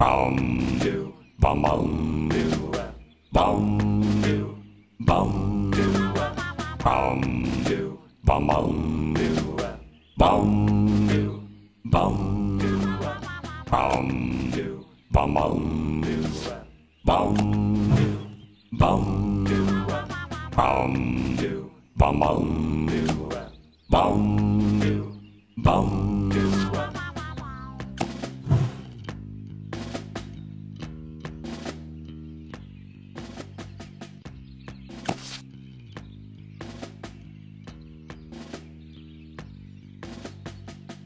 Bum, do, bum, bum, do, bum, do, bum, do, bum, do, bum, bum.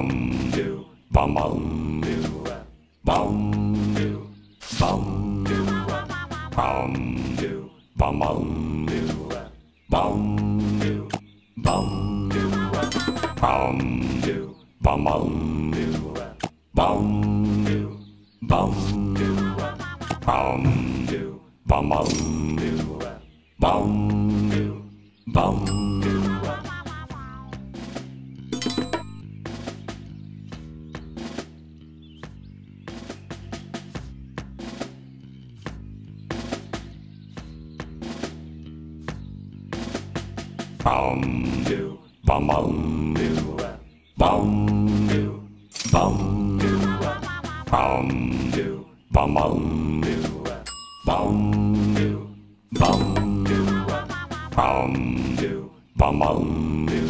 bum, bum, bum. Bum, do, bum, bum, do, bum, do, bum, do, bum, do, bum, bum, do, bum, do, bum, do, bum, do, bum, bum, do.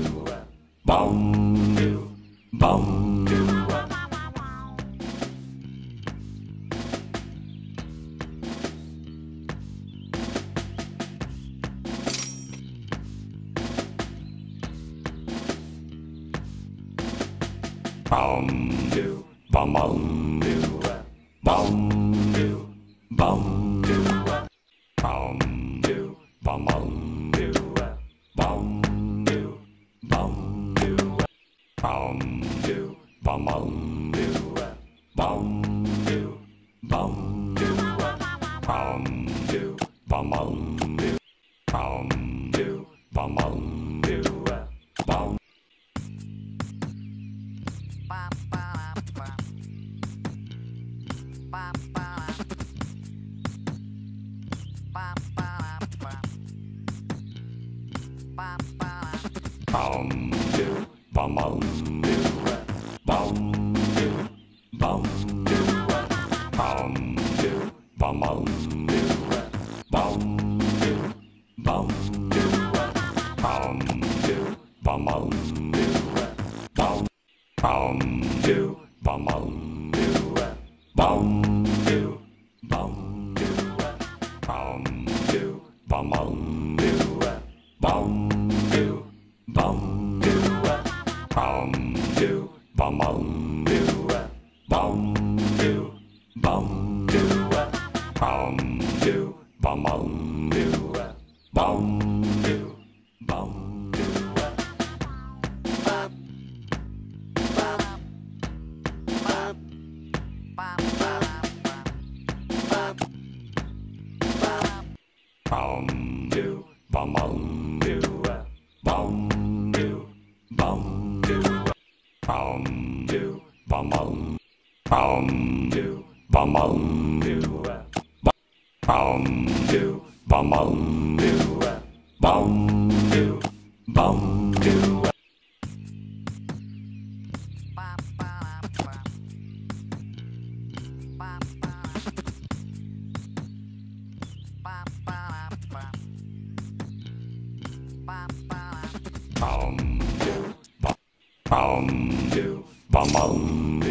bum bum bum bum bum bum bum. Bum, do, bum, do, bum, bum, do.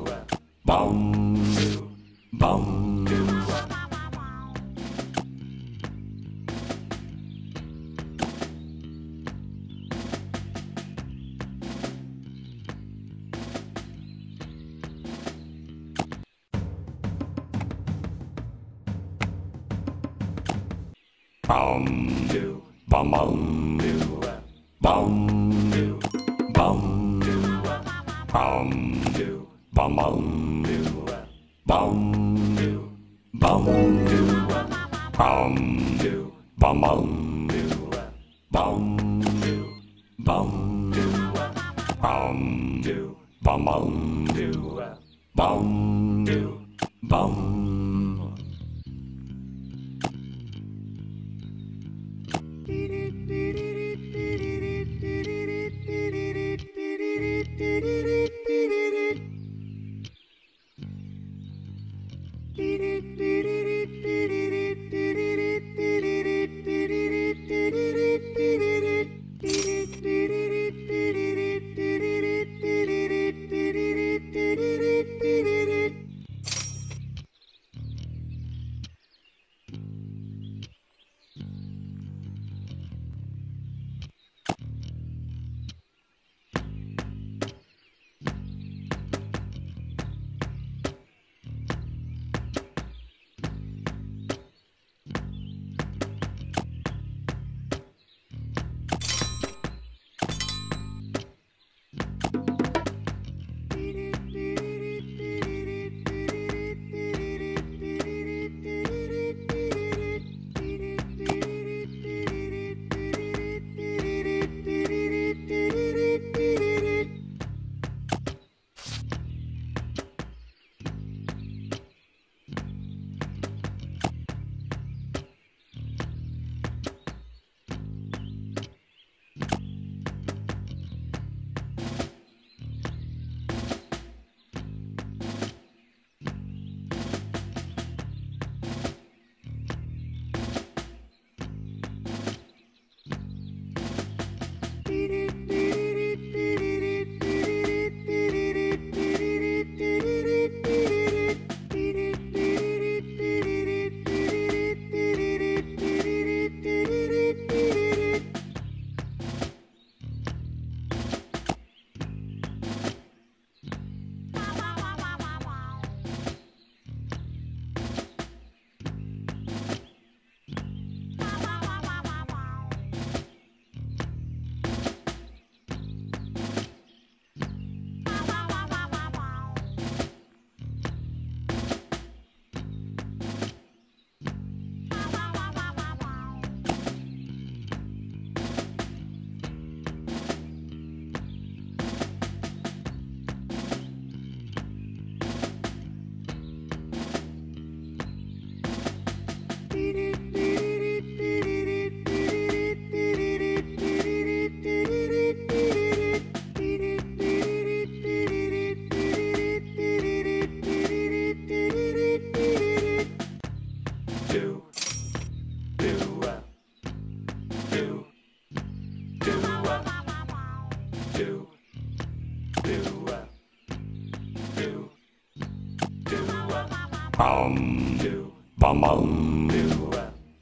Bum, do, bum, bum, do, bum, do, bum, do, bum, do, bum, bum, do, bum, do, bum, do, bum, do, bum, bum, do, bum, do, bum,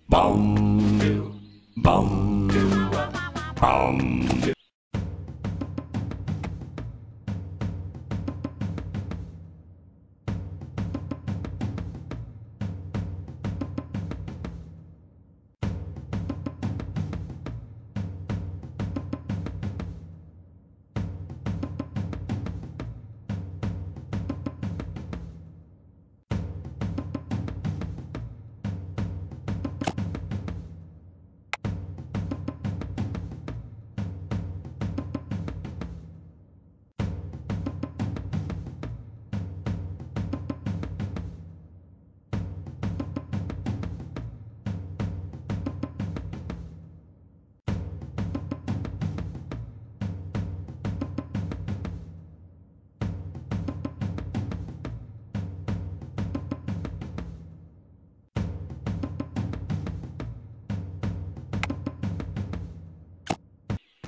bum do bum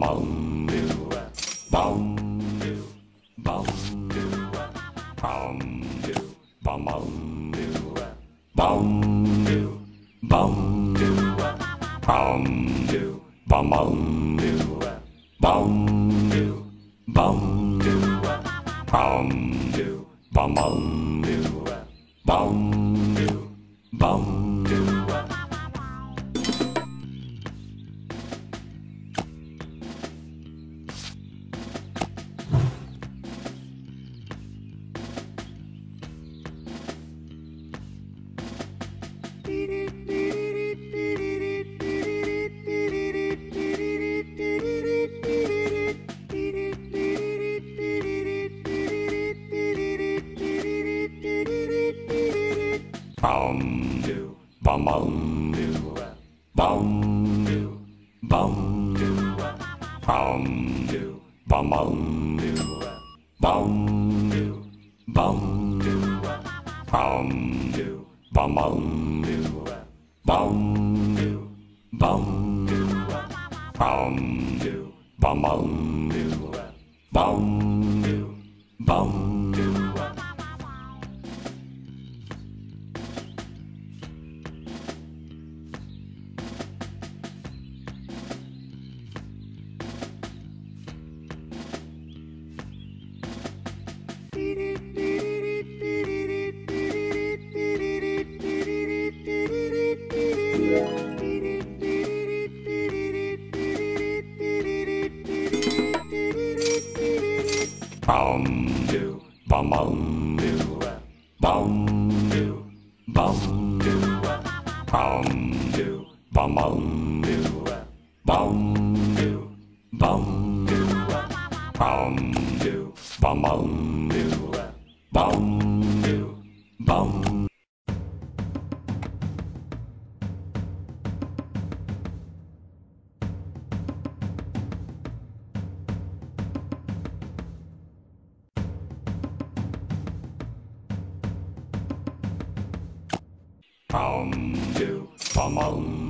mộng Bum, bum, bum. Mama. Come to come on.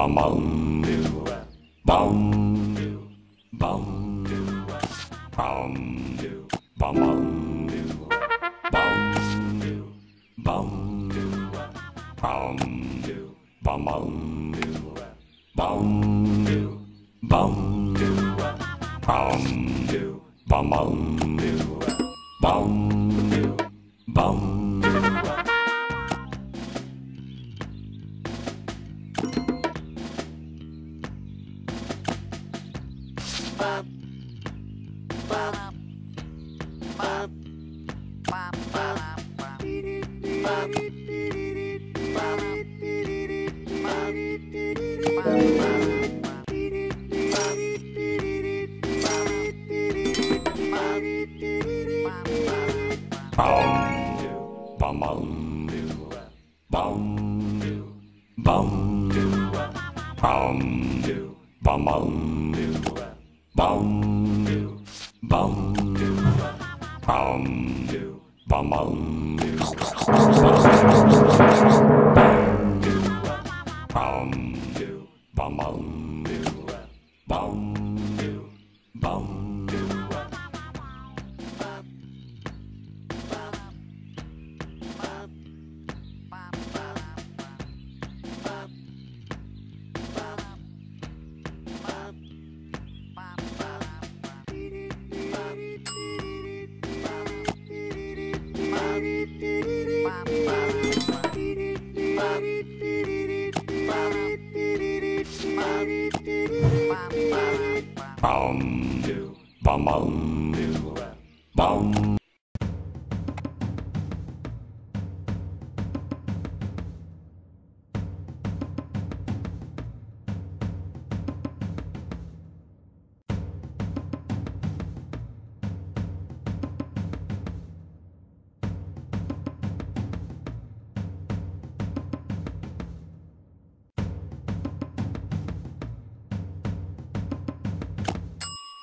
bum bum. Bum.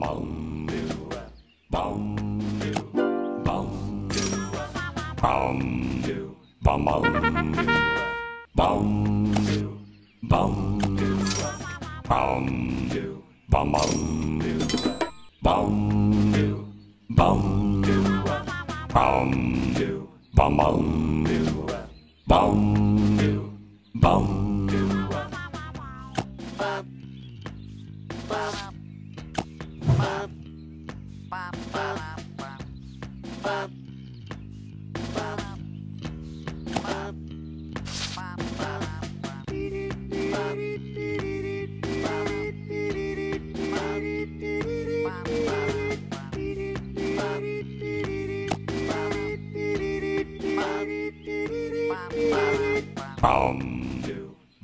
bum.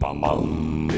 bum bum.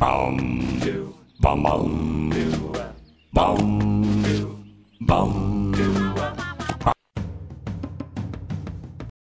bum, bum, bum,